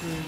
Killing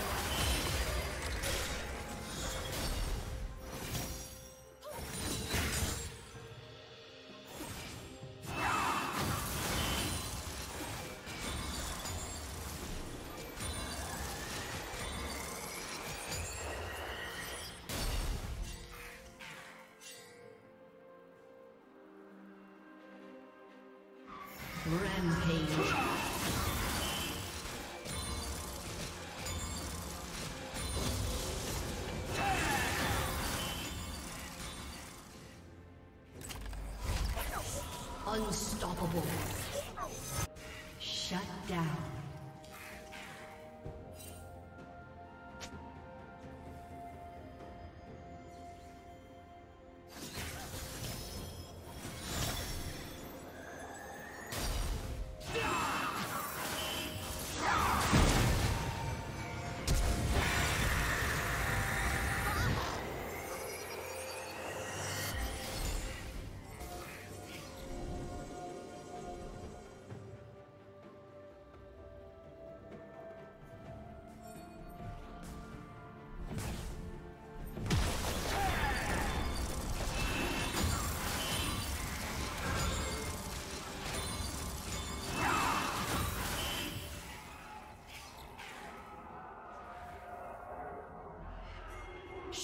Unstoppable.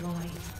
Destroyed.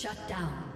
Shut down.